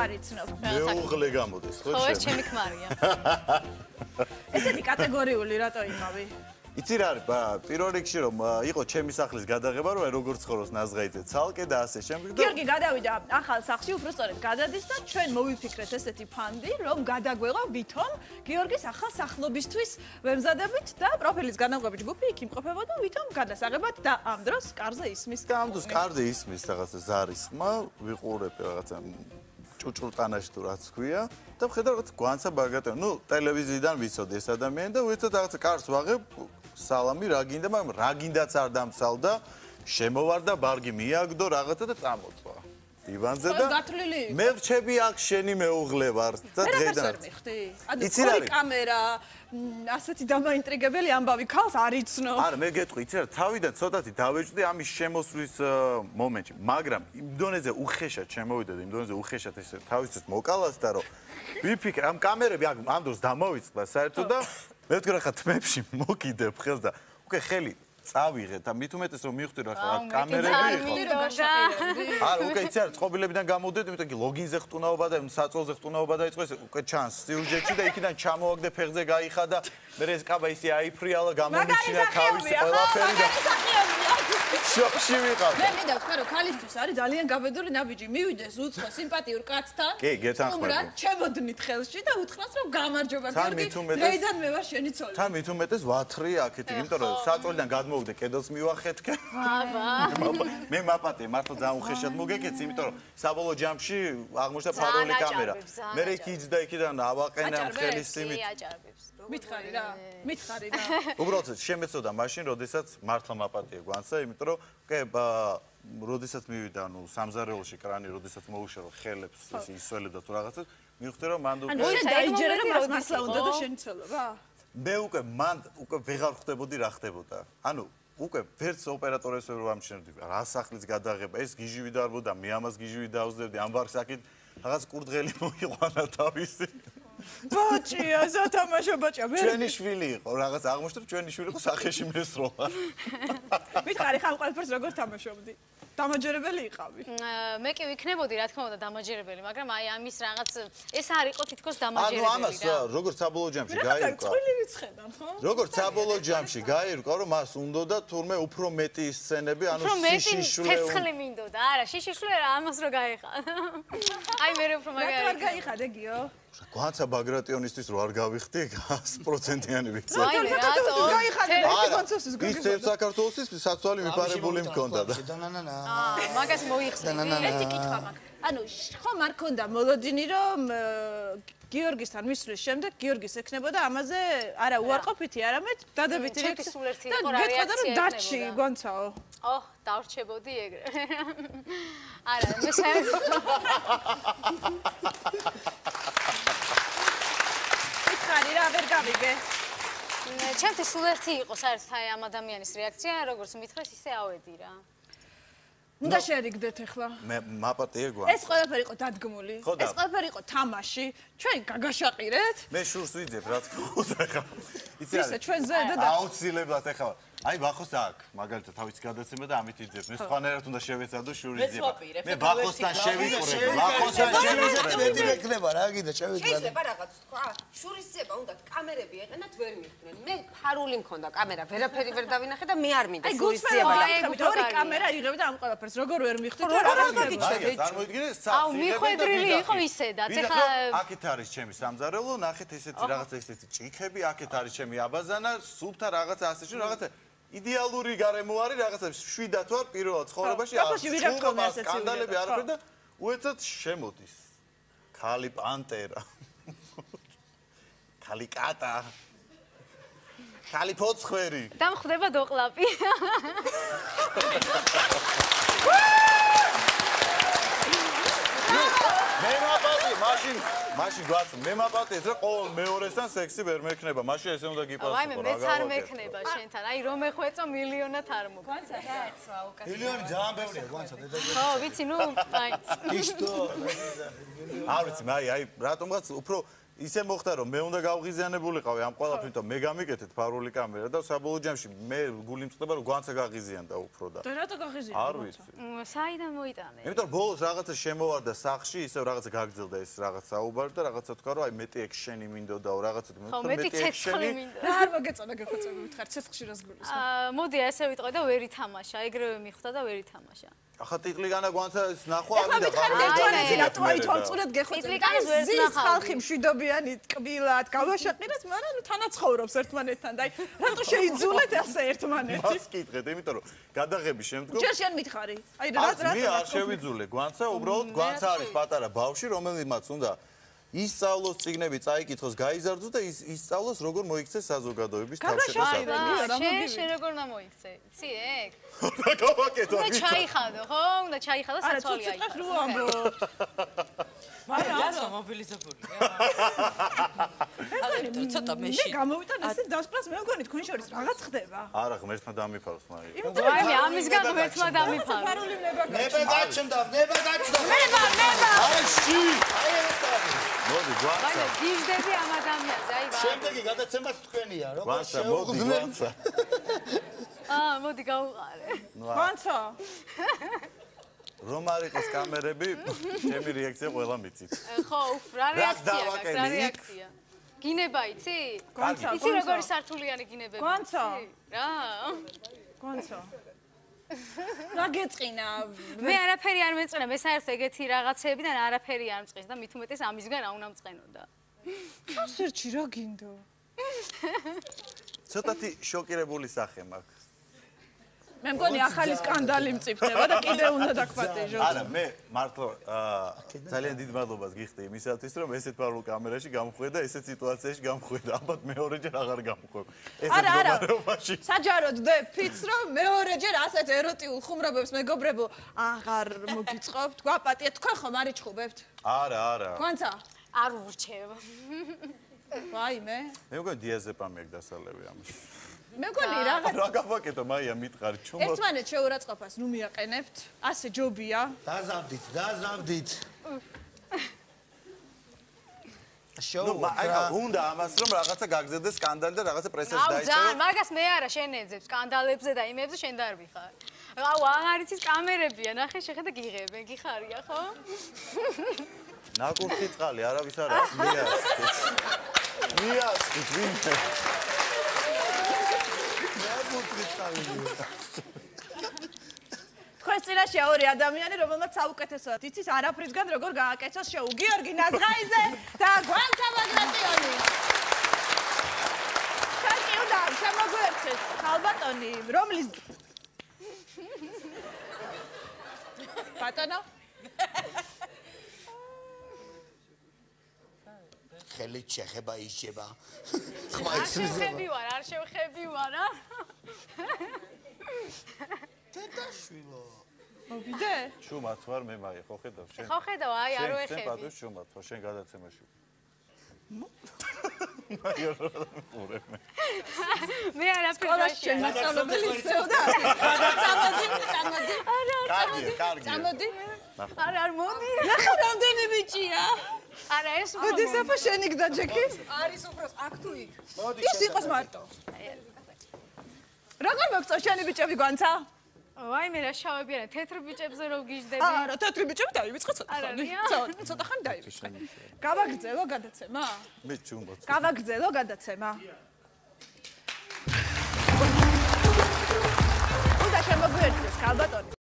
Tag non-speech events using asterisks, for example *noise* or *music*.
არ იცნობ. მეუღლე გამოდის, ხო? ხო, ეს ჩემი ქმარია. *laughs* ესეთი კატეგორიული რატო იმავი? იცი რა არის, პირველ რიგში რომ იყო ჩემი სახლის გადაღება, რომ როგორ ცხოვრობს ნაზღაიძე, ცალკე და ასე შემდეგ და გიორგი გადავიდა ახალ სახლში, უბრალოდ გადადის და ჩვენ მოვიფიქრეთ ესეთი ფანდი, რომ გადაგვეღო ვითომ გიორგის ახალ სახლობისთვის ვემზადებით და პროფილის განაღებით ჯგუფი იქ იმყოფებოდა ვითომ გადასაღებად და ამ დროს კარზე ისმის. და ამ დროს კარზე ისმის რაღაცა ზარის ხმა, ვიყურებ რაღაცა ჭუჭულტანაში თუ რაც ქვია და ვხედავ რაღაც გვანცა ბაგატე. ნუ ტელევიზიიდან ვიცოდი ეს ადამიანი და ვეცად რაღაცა კარს ვაღებ, სალამი, რა გინდა, მაგრამ რა გინდაც არ დამცალდა, შემოვარდა, ბარგი მიაგდო რაღაცა და წამოწვა. ივანზე და მე ვრჩები აქ შენი მეუღლე ვარ და მიხდი? იცი რა არის? კამერა ასეთი დამაინტრიგებელი ამბავი ქალს არ იცნო. არა, მე გეტყვი, იცი რა, თავიდან ცოტათი დავეჭდი ამის შემოსვლის მომენტში, მაგრამ იმ დონეზე უხეშად შემოვიდა და იმ დონეზე უხეშად ეს თავისთვის მოკალას და რომ ვიფიქრე ამ კამერები აქ ამ დროს დამოვიწყდა საერთოდ და მე ვთქვი რა ხა თმებში მოკიდებ ხელს და უკვე ხელი წავიღეთ და მით უმეტეს რომ მივხვდი რა ხა კამერები იყო არა უკვე იცი არა წყობილებიდან გამოდეთ იმიტომ რომ ლოგინზე ხტუნაობა და საწოლზე ხტუნაობა დაიწყო ეს უკვე ჩანს სიუჟეტში და იქიდან ჩამოაგდე ფეხზე გაიხა და მე ეს კაბა ისე აიფრიალა გამომიჩინა თავის ყველაფერი და შოქში ვიყავ. მე მინდა ვთქვა რომ ქალისთვის არის ძალიან გაბედური ნაბიჯი. მივიდეს უცხო სიმპათიურ კაცთან. კი, გეთანხმები. უბრალოდ ჩემოდნით ხელში და უთხრას რომ გამარჯობა გიორგი. დღეიდან მე ვარ შენი ცოლი. თან მით უმეტეს ვათრი აქეთ, იმიტომ რომ საწოლიდან გადმოვიდე, კედელს მივახეთქე. აბა. მე მაპატე, მართლა ძალიან უხეშად მოგეკეცი, იმიტომ რომ საბოლოო ჯამში აღმოჩნდა ფარული კამერა. მე იქიც და იქიდან ავაყენე ამ ხელის სიმით. აჭარბებს. მითხარი რა. მითხარი რა. *laughs* უბრალოდ შემეცოდა მაშინ, როდესაც მართლა მაპატია გვანსა, იმიტომ რომ კე როდესაც მივიდა ნუ სამზარეულში კრანი, როდესაც მოუშერო ხელებს ისველებდა თუ რაღაცა, მივხვდი რომ მანდ უკვე ანუ დაიჯერა რომ მას მასლა უნდა და შენცელო რა. მე უკვე მან უკვე ვეღარ ხვდებოდი რა ხდებოდა. ანუ უკვე ვერც ოპერატორებს ვერ ვამჩნევდი რა სახლის გადაღება ეს გიჟივი დარბოდა მე ამას გიჟივი დავსდებდი ამ ვარს აქეთ რაღაც კურდღელი *laughs* მოიყვანა თავისი ბაჭია, სათამაშო ბაჭია. ჩვენი შვილი იყო, რაღაც აღმოჩნდა ჩვენი შვილი იყო სახეში მესროლა. *laughs* მითხარი ხალ ყველაფერს როგორ თამაშობდი? დამაჯერებელი იყავი. მე კი ვიქნებოდი, რა თქმა უნდა, დამაჯერებელი, მაგრამ აი ამის რაღაც ეს არ იყო თითქოს დამაჯერებელი რა. ანუ ამას როგორც საბოლოო ჯამში გაირკვა. წყვილი ვიცხედან, ხო? როგორც საბოლოო ჯამში გაირკვა, რომ მას უნდოდა თურმე უფრო მეტი სცენები, ანუ შიშიშვლე. უფრო მეტი ცეცხლი მინდოდა, არა, შიშიშვლე რა, ამას რო გაიხა. *laughs* აი მე უფრო მაგარი. რა გაიხადე გიო? გვაცა ბაგრატიონისთვის რო არ გავიხდი 100%-იანი ვიცი. აი რატო? გაიხადე ერთი კონცესიის გიგო. ის საქართველოსის საცვალი მიფარებული მქონდა და. აა მაგას მოიხსნა. ერთი კითხვა მაქვს. ანუ ხო არ ქონდა მოლოდინი რომ გიორგისთან მისვლის შემდეგ გიორგის ექნებოდა ამაზე არა უარყოფითი არამედ დადებითი რეაქცია იყო რა რეაქცია ექნებოდა. დაჩი გონცაო. ოჰ, დავრჩებოდი ეგრე. *laughs* არა, მე *laughs* *laughs* საერთოდ ხარი რა ვერ გავიგე. ჩემთვის სულ ერთი იყო საერთოდ აი ამ ადამიანის რეაქცია, როგორც მითხრეს, ისე ავედი რა. უნდა შერიგდეთ ახლა. მე მაპატიე გვა. ეს ყველაფერი იყო დადგმული. ეს ყველაფერი იყო თამაში. ჩვენ გაგაშაყირეთ. მე შურს ვიძებ, რა თქმა უნდა ხა. იცი რა? ისე ჩვენ ზე და აუცილებლად ახლა აი ბახოს აქ მაგალითად თავის გადაცემა და ამით იძებ მე სხვანაირად უნდა შევეცადო შური ძება მე ბახოსთან შევიყურებ ბახოსთან შევიყურებ მეტი მექნება რა გინდა შევეცადო შეიძლება რაღაც თქვა. შურის ძება უნდა კამერები ეყენათ ვერ მიხვდნენ. მე ფარული მქონდა კამერა ვერაფერი ვერ დავინახე და მე არ მინდა შურის ძება და ორი კამერა იღებ და ამ ყველაფერს როგორ ვერ მიხვდით რა რა გაგიჩვენე წარმოიდგინე აუ მიხვედრილი იყო ისედაც ეხლა აქეთ არის ჩემი სამზარეულო ნახეთ ესეთი რაღაცა ესეთი ჭიქები აქეთ არის ჩემი აბაზანა სუფთა რაღაცა ასე შე რაღაცა იდეალური გარემო არის რაღაცა შვიდათ ვარ პირველად ცხოვრებაში არ სკანდალები არაფერ და უეცად შემოდის. ქალი პანტერა. *laughs* ქალი კატა. ქალი ფოცხვერი. და მხდება დოყლაპი *laughs* მე მაპატი მაშინ მაშინ გვაც მე მაპატიეთ რა ყოველ მეორესთან სექსი ვერ მექნება. მაშინ ესე უნდა გიპასო აი მე მეც არ მექნება შენთან. აი რომ ეხვეწო მილიონად არ მოგვ გვანცა რა? ეცვა უკეთ მილიონი ძალიან ბევრია გვანცა დედა ხო ვიცი ნუ აი. ისტო არ ვიცი მე აი რატომღაც უფრო ისე მოხდა რომ მე უნდა გავღიზიანებულიყავი ამ ყველაფრით და მე გამიკეთეთ ფარული კამერა და საბოლოო ჯამში მე გული მწყდება რომ გვანცა გაღიზიანდა უფრო და და რატო გაღიზია? არ ვიცი. საიდან მოიტანე? იმიტომ რომ ბოლოს რაღაცა შემოვარდა სახში, ისევ რაღაცა გაგძელდა ეს რაღაც საუბარი და რაღაცა თქვა რომ აი მეტი ექშენი მინდოდაო, რაღაცა თქვა ხო, მეტი ცეცხლი მინდა. არ მოგეწონა გეხოცები მითხარ ცეცხლში რას გულის? აა, მოდი ასე ვიტყვე და ვერ ითამაშა, ეგრევე მიხვდა და ვერ ითამაშა. ახლა ტიყლიგანა გვანცა ეს ნახვა ამიდა მითხარ ერთმანეთი რატო აი თვალწუნად გეხოცები? ტიპლიკანის ვერც ზის ნახავდი. ხალხი მშვიდობიანი ტკბილად გავაშაყირეთ, მაგრამ ნუ თანაცხოვრობს ერთმანეთთან და აი რატო შეიძულეთ ასე ერთმანეთი? მას კითხეთ, იმიტომ რომ გადაღების შემდგომ ჯერ შენ მითხარი. აი რა რა მე არ შევიძულე გვანცა, უბრალოდ გვანცა არის პატარა ბავშვი, რომელიმაც უნდა ისწავლოს ციგნები, წაიკითხოს, გაიზარდოს და ის ისწავლოს როგორ მოიქცეს საზოგადოების აი, რა რა შენ როგორ უნდა მოიქცე? იცი ეგ? რა გავაკეთო? უნდა ჩაიხადო, ხო? უნდა ჩაიხადო არა, თუ საწვავი ცოტა აიხადო. რო ამბო. მაგრამ დასო მობილიზებულია. აგერ თუ ცოტა მე მეში. გამოვიტან ესე დასწრას მე მგონი თქვენ შორის რაღაც ხდება. არა, ღმერთმა დამიფაროს მაგით. ვაი, მე ამისგან ღმერთმა დამიფარო. ფარული ნება ნება გაჩნდა, ნება გაჩნდა. ნება, ნება. აიში! აი ეს არის. მოდი, ვაი, გვანცა. გიჟდები ამ ადამიანზე, აი ვა. შემდეგი გადაცემაც თქვენია, როგორ გვანცა. *laughs* აა, მოდი გავუყარე. განცა რომ არ იყოს კამერები, ჩემი რეაქცია ყველა მიცით. ხო, რა რეაქცია გაქვს, რა რეაქცია? გინება იცი? განცა იცი როგორი სართულიანი გინებები? გვანცა. იცი? რა? განცა რა გეწყინა მე არაფერი არ მეწყენა, მე საერთოდ ეგეთი რაღაცეებიდან არაფერი არ მწყის და მით უმეტეს ამისგან რა უნდა მწყენოდა. ხასერჩი რა გინდო ცოტათი შოკირებული სახე მაქვს. მე მგონი ახალი სკანდალი მწიფდება და კიდე უნდა დაგპატეჟო *laughs* არა, მე მართლა ძალიან დიდ მადლობას გიხდი იმისათვის, რომ ესეთ პარულ კამერაში გამხვედა, ესეთ სიტუაციაში გამხვედა. ალბათ მეორეჯერ აღარ გამხვევ. ესეთ არა არა საჯაროდ დე ფიც რომ მეორეჯერ ასეთ ეროტიულ ხუმრობებს მეგობრებო აღარ მოგიწყობთ გვაპატიეთ თქვენ ხომ არ იჩხუბებთ არა, არა. განცა არ ურჩევ. ვაიმე მე მგონი დიაზეპამი აქვს დასალევი ამაში. მე მგონი რაღაც რა გავაკეთო, მაია მითხარი, ჩუმო. ერთმანეთ შეურაცხყოფას ნუ მიაყენებთ ასე ჯობია დაზავდით, დაზავდით. ნუ შოუ აი უნდა ამას რომ რაღაცა გაგზელდეს სკანდალი და რაღაცა პრესაში აუ დაიწერო. ძალიან, მაგას მე არა შენ ეძებ სკანდალებზე და იმებზე შენ და არ ვიხარ. აუ აღარ იცის კამერებია, ნახე შეხედა გიღებენ, გიხარია ხო? ნაკურთხი წყალი, არავის არ აქვს, მიასწრით. მიასწრით, ვინმე. თქვენ წინაშე ორი ადამიანი რომელმაც საუკეთესოდ იცის არაფრისგან როგორ გააკეთოს შოუ გიორგი ნაზღაიძე და გვანცა ბაგრატიონი ჩაკი უნდა შემოგვერჩეს ხალბატონი რომლის ბატონო ხელით შეხება ისება. *laughs* არ შევხები ვარ, არ შევხები ვარ, ა? *laughs* თეთაშვილო. მოვიდე შუმაც ვარ მე მაია, ხო ხედავ შენ? ხო ხედავ, აი არ შენ ვეხები. პატუს შუმაც ვარ, შენ გადაცემაში. მაია რა მიყურე მე. მე არაფერს სკოლაში ვაშია. შენ მასწავლებელი *laughs* იქცეოდა წამოდი წამოდი კარგია, კარგია. წამოდი არ არ მოდი. ნახე რამდენი ბიჭია არა ეს მოდი საფა შენი გდა ჯეკი? არის უბრალოდ აქ თუ იქ. ის იყოს მარტო. როგორ მოგწო შენი ბიჭები განცა ვაი მე რა შავებიანა თეთრ ბიჭებზე რო გიждები. არა თეთრი ბიჭები დაივიწყე ცოტა არა, ხანი ცოტა ცოტა ხანი დაივიწყე გავაგრძელო გადაცემა. მე ჩუმაც. გავაგრძელო გადაცემა. უნდა შემოგვიერთდეს ქალბატონი